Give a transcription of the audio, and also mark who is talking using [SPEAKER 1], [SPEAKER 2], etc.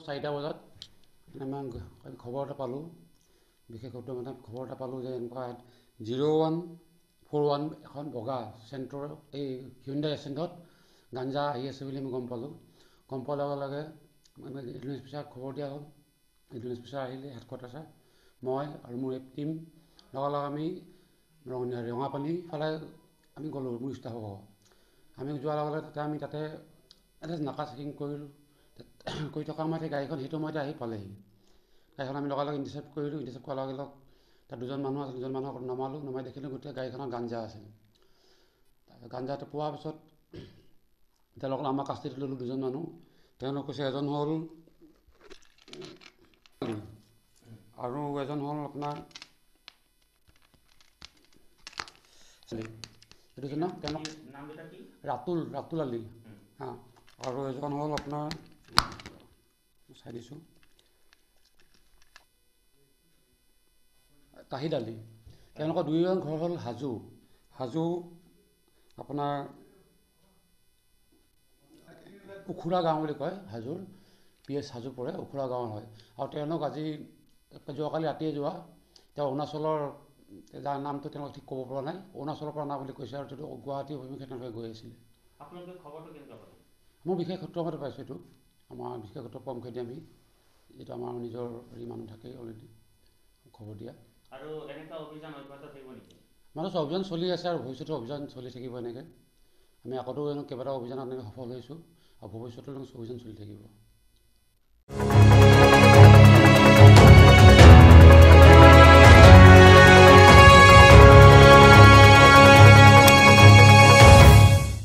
[SPEAKER 1] চাৰিটা বজাত মানে আমি খবৰ এটা পালোঁ। বিশেষ সূত্ৰে মানে খবৰ এটা পালোঁ যে এনেকুৱা জিৰ' ওৱান ফ'ৰ ওৱান এখন বগা চেণ্ট্ৰৰ এই হিউণ্ডাই এচেণ্টত গাঞ্জা আহি আছে বুলি আমি গম পালোঁ। গম পোৱাৰ লগে লগে মানে ইণ্টেলিজেঞ্চ অফিচাৰক খবৰ দিয়া হ'ল। ইণ্টেলিজেঞ্চ অফিচাৰ আহিলে হেডকোৱাৰ্টাৰ মই আৰু মোৰ এক টীম লগালগ আমি ৰঙাপানী ফালে আমি গ'লোঁ মোৰ ষ্টাফসহ আমি যোৱাৰ লগে লগে তাতে আমি তাতে এটা নাকা চেকিং কৰিলোঁ। কৰি থকা সময়তে গাড়ীখন সেইটো সময়তে আহি পালেহি। গাড়ীখন আমি লগালগ ইণ্টাৰচেপ্ট কৰিলোঁ ইণ্টাৰচেপ্ট কৰাৰ লগে লগে তাত দুজন মানুহ আছিল দুজন মানুহক নমালোঁ নমাই দেখিলোঁ গোটেই গাড়ীখনত গাঞ্জা আছিল। গাঞ্জাটো পোৱাৰ পিছত তেওঁলোকক আমাৰ কাষ্টডিত ল'লোঁ দুজন মানুহ। তেওঁলোক কৈছে এজন হ'ল আৰু এজন হ'ল আপোনাৰ এইটো নাম? তেওঁলোক ৰাতুল ৰাতুল আলী। হা আৰু এজন হ'ল আপোনাৰ চাই দিছোঁ তাহিদ আলী তেওঁলোকৰ দুয়োজন ঘৰ হ'ল হাজো। হাজো আপোনাৰ উখুৰা গাঁও বুলি কয় হাজোৰ। পি এছ হাজো পৰে উখুৰা গাঁৱৰ হয়। আৰু তেওঁলোক আজি যোৱাকালি ৰাতিয়ে যোৱা। তেওঁ অৰুণাচলৰ যাৰ নামটো তেওঁলোক ঠিক ক'ব পৰা নাই অৰুণাচলৰ পৰা অনা বুলি কৈছে আৰু তেওঁ গুৱাহাটী অভিমুখে তেওঁলোকে গৈ আছিলে। মোৰ বিশেষ সূত্ৰৰ মতে পাইছোঁ এইটো। আমাৰ বিশেষ সূত্ৰ পমখেদি আমি যিটো আমাৰ নিজৰ হেৰি মানুহ থাকেই অলৰেডি খবৰ দিয়া।
[SPEAKER 2] আৰু এনেকুৱা অভিযান অব্যাহত থাকিব নেকি?
[SPEAKER 1] মানে অভিযান চলি আছে আৰু ভৱিষ্যতে অভিযান চলি থাকিব এনেকৈ। আমি আগতেও কেইবাটাও অভিযানত এনেকৈ সফল হৈছোঁ আৰু ভৱিষ্যতেও অভিযান চলি থাকিব।